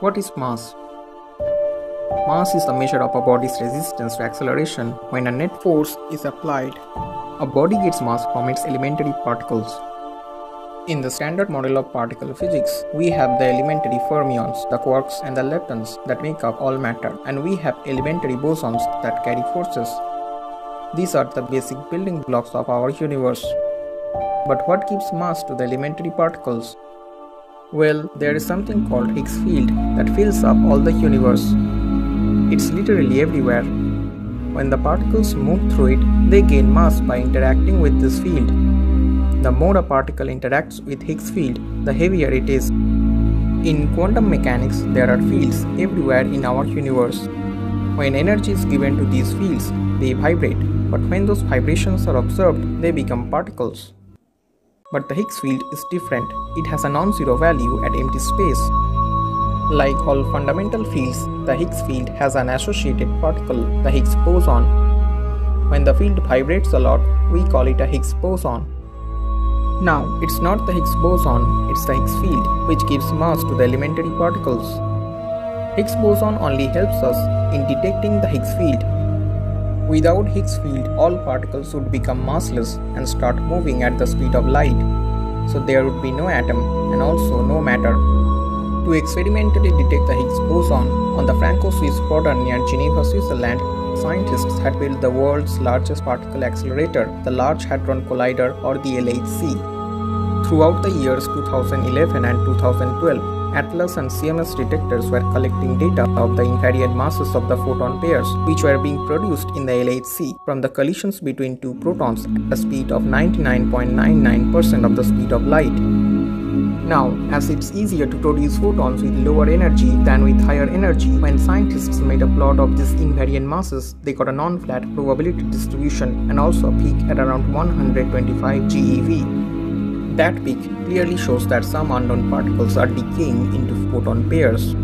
What is mass? Mass is the measure of a body's resistance to acceleration when a net force is applied. A body gets mass from its elementary particles. In the standard model of particle physics, we have the elementary fermions, the quarks and the leptons that make up all matter, and we have elementary bosons that carry forces. These are the basic building blocks of our universe. But what gives mass to the elementary particles? Well, there is something called Higgs field that fills up all the universe. It's literally everywhere. When the particles move through it, they gain mass by interacting with this field. The more a particle interacts with Higgs field, the heavier it is. In quantum mechanics, there are fields everywhere in our universe. When energy is given to these fields, they vibrate, but when those vibrations are observed, they become particles. But the Higgs field is different. It has a non-zero value at empty space. Like all fundamental fields, the Higgs field has an associated particle, the Higgs boson. When the field vibrates a lot, we call it a Higgs boson. Now, it's not the Higgs boson, it's the Higgs field, which gives mass to the elementary particles. Higgs boson only helps us in detecting the Higgs field Without Higgs field, all particles would become massless and start moving at the speed of light. So there would be no atom and also no matter. To experimentally detect the Higgs boson on the Franco-Swiss border near Geneva, Switzerland, scientists had built the world's largest particle accelerator, the Large Hadron Collider or the LHC. Throughout the years 2011 and 2012, ATLAS and CMS detectors were collecting data of the invariant masses of the photon pairs which were being produced in the LHC from the collisions between two protons at a speed of 99.99% of the speed of light. Now, as it's easier to produce photons with lower energy than with higher energy, when scientists made a plot of these invariant masses, they got a non-flat probability distribution and also a peak at around 125 GeV. That peak clearly shows that some unknown particles are decaying into photon pairs.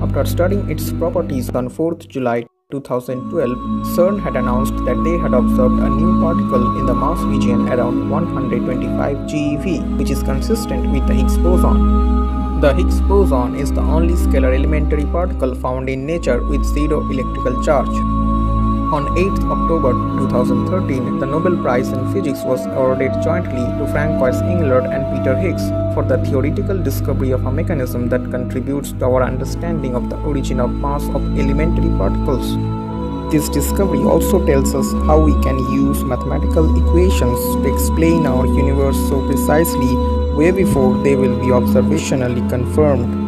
After studying its properties on 4th July 2012, CERN had announced that they had observed a new particle in the mass region around 125 GeV, which is consistent with the Higgs boson. The Higgs boson is the only scalar elementary particle found in nature with zero electrical charge. On 8th October 2013, the Nobel Prize in Physics was awarded jointly to Francois Englert and Peter Higgs for the theoretical discovery of a mechanism that contributes to our understanding of the origin of mass of elementary particles. This discovery also tells us how we can use mathematical equations to explain our universe so precisely way before they will be observationally confirmed.